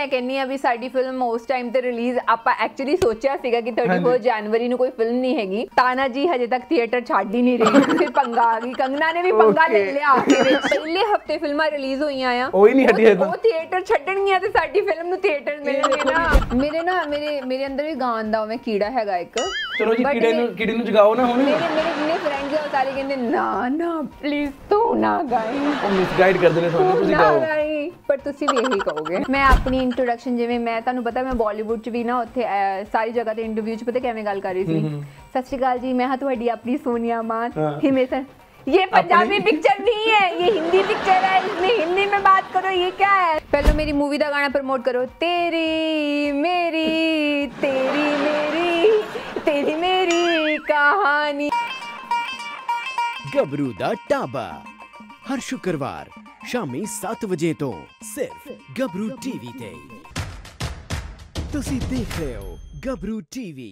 ਮੈਂ ਕਹਿੰਨੀ ਆ ਵੀ ਸਾਡੀ ਫਿਲਮ ਉਸ ਟਾਈਮ ਤੇ ਰਿਲੀਜ਼ ਆਪਾਂ ਐਕਚੁਅਲੀ ਸੋਚਿਆ ਸੀਗਾ ਕਿ 34 ਜਨਵਰੀ ਨੂੰ ਕੋਈ ਫਿਲਮ ਨਹੀਂ ਹੈਗੀ ਤਾਨਾ ਜੀ ਹਜੇ ਤੱਕ ਥੀਏਟਰ ਛੱਡ ਹੀ ਨਹੀਂ ਰਹੀ ਫਿਰ ਪੰਗਾ ਆ ਗਈ ਕੰਗਨਾ ਨੇ ਵੀ ਪੰਗਾ ਲੈ Okay. ਲਿਆ ਆਖਿਰ ਵਿੱਚ ਪਹਿਲੇ ਹਫਤੇ ਫਿਲਮਾਂ ਰਿਲੀਜ਼ ਹੋਈਆਂ ਆ ਉਹ ਹੀ ਨਹੀਂ ਹਟੀ ਹਜੇ ਤੱਕ। ਉਹ ਥੀਏਟਰ ਛੱਡਣਗੀਆਂ ਤੇ ਸਾਡੀ ਫਿਲਮ ਨੂੰ ਥੀਏਟਰ ਮਿਲਣਗੇ ਨਾ ਮੇਰੇ ਨਾ ਮੇਰੇ ਮੇਰੇ ਅੰਦਰ ਵੀ ਗਾਣ ਦਾ ਉਵੇਂ ਕੀੜਾ ਹੈਗਾ ਇੱਕ ਚਲੋ ਜੀ But ਕੀੜੇ ਨੂੰ ਮੈਂ- ਕੀੜੇ ਨੂੰ ਜਗਾਓ ਨਾ ਹੁਣ ਮੇਰੇ ਮੇਰੇ ਜਿੰਨੇ ਫਰੈਂਡਸ ਆ ਉਹ ਸਾਰੇ ਕਹਿੰਦੇ ਨਾ ਨਾ ਪਲੀਜ਼ ਤੂੰ ਨਾ ਗਾਈ ਉਹ ਮਿਸਗਾਈਡ ਕਰਦੇ ਨੇ ਤੁਹਾਨੂੰ ਤੁਸੀਂ ਨਾ ਗਾਓ ਗਾਈ ਪਰ ਤੁਸੀਂ ਵੀ ਇਹੀ ਕਹੋਗੇ ਮੈਂ ਆਪਣੀ ਇੰਟਰੋਡਕਸ਼ਨ ਜਿਵੇਂ ਮੈਂ ਤੁਹਾਨੂੰ ਪਤਾ ਮੈਂ ਬਾਲੀਵੁੱਡ ਚ ਵੀ ਨਾ ਉੱਥੇ ਅਹ, ਸਾਰੀ ਜਗ੍ਹਾ ਤੇ ਇੰਟਰਵਿਊ ਚ ਪਤਾ ਕਿਵੇਂ ਗੱਲ ਕਰ ਰਹੀ ਸੀ ਸਤਿ ਸ਼੍ਰੀ ਅਕਾਲ ਜੀ ਮੈਂ ਹਾਂ ਤੁਹਾਡੀ ਆਪਣੀ सोनिया मान हाँ। हिमेशन ये पंजाबी पिक्चर नहीं है ये हिंदी पिक्चर है इसमें हिंदी में बात करो ये क्या है पहले मेरी मूवी का गाना प्रमोट करो तेरी मेरी तेरी मेरी तेरी मेरी कहानी ਗੱਭਰੂ ਦਾ ਢਾਬਾ ਹਰ ਸ਼ੁੱਕਰਵਾਰ ਸ਼ਾਮੀ 7 ਵਜੇ ਤੋਂ ਸਿਰਫ ਗੱਭਰੂ ਟੀਵੀ ਤੇ। ਤੁਸੀਂ ਦੇਖ ਰਹੇ ਹੋ ਗੱਭਰੂ ਟੀਵੀ।